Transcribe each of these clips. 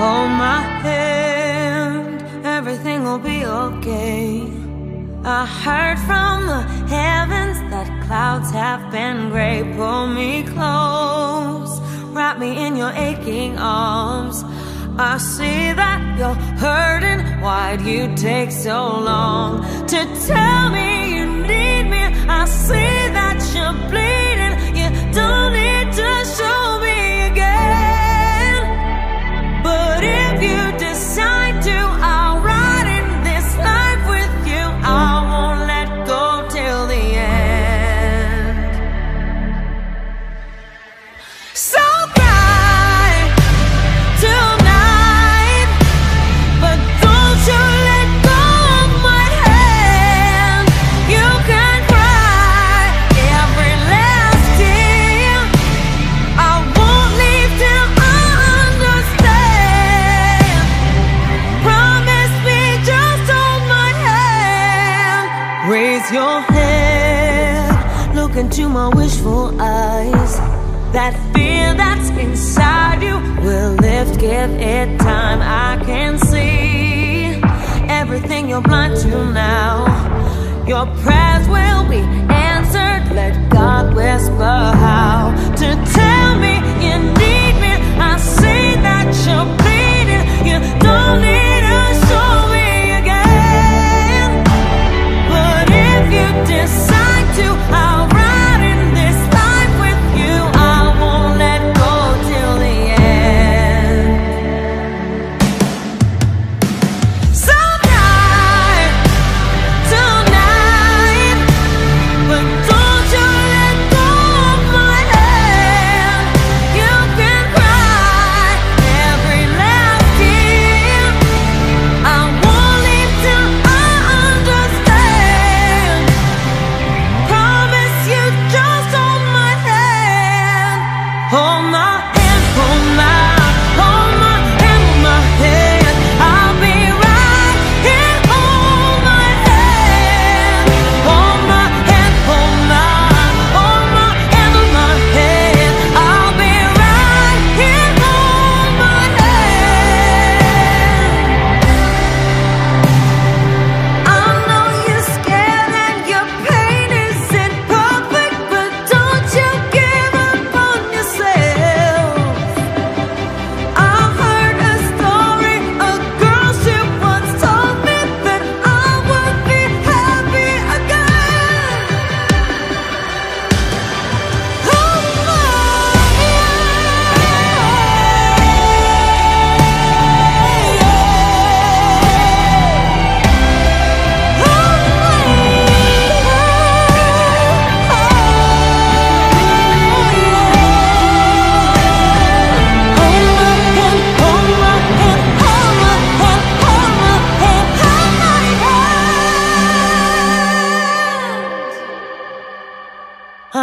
Hold my hand, everything will be okay. I heard from the heavens that clouds have been gray. Pull me close, wrap me in your aching arms. I see that you're hurting. Why'd you take so long to tell me you need me? I see that you're bleeding. You don't need into my wishful eyes. That fear that's inside you will lift, give it time. I can see everything you're blind to now. Your prayers will be answered. Let God whisper how to tell hand. Hold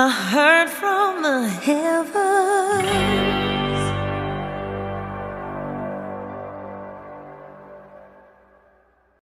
I heard from the heavens